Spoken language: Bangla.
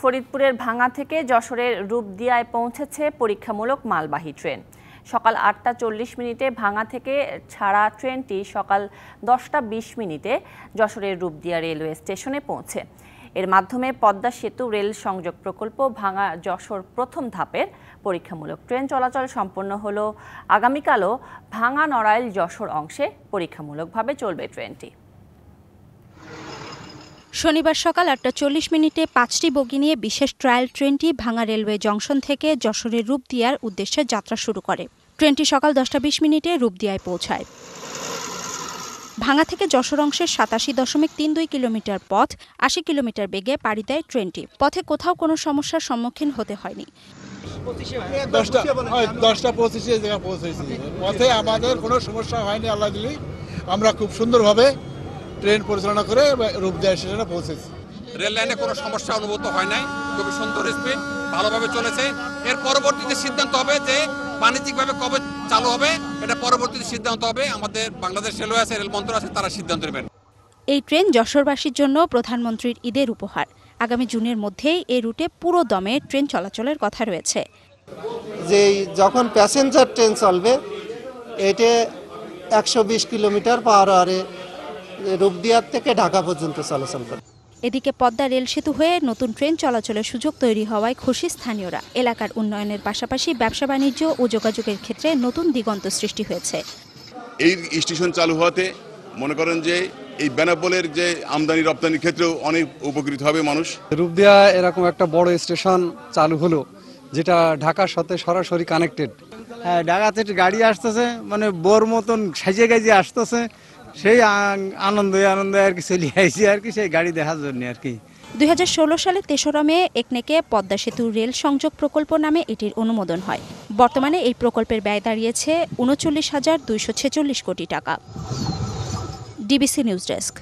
ফরিদপুরের ভাঙা থেকে যশোরের রূপদিয়ায় পৌঁছেছে পরীক্ষামূলক মালবাহী ট্রেন। সকাল আটটা চল্লিশ মিনিটে ভাঙা থেকে ছাড়া ট্রেনটি সকাল দশটা বিশ মিনিটে যশোরের রূপদিয়া রেলওয়ে স্টেশনে পৌঁছে। এর মাধ্যমে পদ্মা সেতু রেল সংযোগ প্রকল্প ভাঙা যশোর প্রথম ধাপের পরীক্ষামূলক ট্রেন চলাচল সম্পন্ন হল। আগামীকালও ভাঙা নড়াইল যশোর অংশে পরীক্ষামূলকভাবে চলবে ট্রেনটি। শনিবার সকাল আটটা চল্লিশ মিনিটে পাঁচটি বগি নিয়ে বিশেষ ট্রায়াল ট্রেনটি ভাঙা রেলওয়ে জংশন থেকে যশোরের রূপদিয়ার উদ্দেশ্যে যাত্রা শুরু করে। ট্রেনটি সকাল দশটা বিশ মিনিটে রূপদিয়ায় পৌঁছায়। ভাঙা থেকে যশোর অংশের সাতাশি দশমিক তিন দুই কিলোমিটার পথ আশি কিলোমিটার বেগে পাড়ি দেয় ট্রেনটি। পথে কোথাও কোনো সমস্যার সম্মুখীন হতে হয়নি। দশটা পথে আমাদের কোনো সমস্যা হয়নি, আল্লাহ আমরা খুব সুন্দরভাবে ট্রেন পরিচালনা করে রূপদিয়া স্টেশনে পৌঁছেছি। রেল লাইনে কোনো সমস্যা অনুভূত হয় নাই। খুবই সুন্দর স্পিড ভালোভাবে চলেছে। এর পরবর্তীতে সিদ্ধান্ত হবে যে বাণিজ্যিকভাবে কবে চালু হবে এটা পরবর্তীতে সিদ্ধান্ত হবে। আমাদের বাংলাদেশ রেলওয়ে আছে রেল মন্ত্র আছে তারা সিদ্ধান্ত নেবেন। এই ট্রেন যশোরবাসীর জন্য প্রধানমন্ত্রীর ঈদের উপহার। আগামী জুনের মধ্যেই এই রুটে পুরো দমে ট্রেন চলাচলের কথা রয়েছে। যে যখন প্যাসেঞ্জার ট্রেন চলবে এতে একশো বিশ কিলোমিটার পার আওয়ারে রূপদিয়ার থেকে ঢাকা পর্যন্ত চলাচল করে। এদিকে পদ্মা রেল সেতু হয়ে নতুন ট্রেন চলাচলের সুযোগ তৈরি হওয়ায় খুশি স্থানীয়রা। এলাকার উন্নয়নের পাশাপাশি ব্যবসা বাণিজ্য ও যোগাযোগের ক্ষেত্রে নতুন দিগন্ত সৃষ্টি হয়েছে। এই স্টেশন চালু হওয়াতে মনে করেন যে এই বেনাপোলের যে আমদানি রপ্তানির ক্ষেত্রেও অনেক উপকৃত হবে মানুষ। রূপদিয়া এরকম একটা বড় স্টেশন চালু হলো যেটা ঢাকার সাথে সরাসরি কানেক্টেড হ্যাঁ ঢাকাতে গাড়ি আসতেছে মানে বোর মতন সাজে গাজে আসতেছে। সেই আনন্দে আনন্দে আর কি চলে আইছি, আর কি সেই গাড়ি দেখার জন্য আর কি। দুই সালে তেসরা মে একনেকে পদ্মা সেতু রেল সংযোগ প্রকল্প নামে এটির অনুমোদন হয়। বর্তমানে এই প্রকল্পের ব্যয় দাঁড়িয়েছে উনচল্লিশ হাজার দুইশো ছেচল্লিশ কোটি টাকা। DBC news desk.